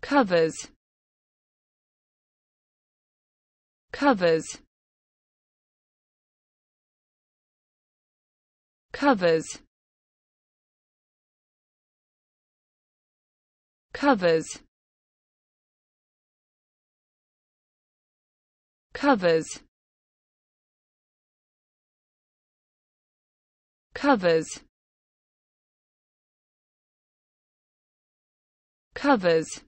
covers. Covers. Covers. Covers. Covers. Covers. Covers.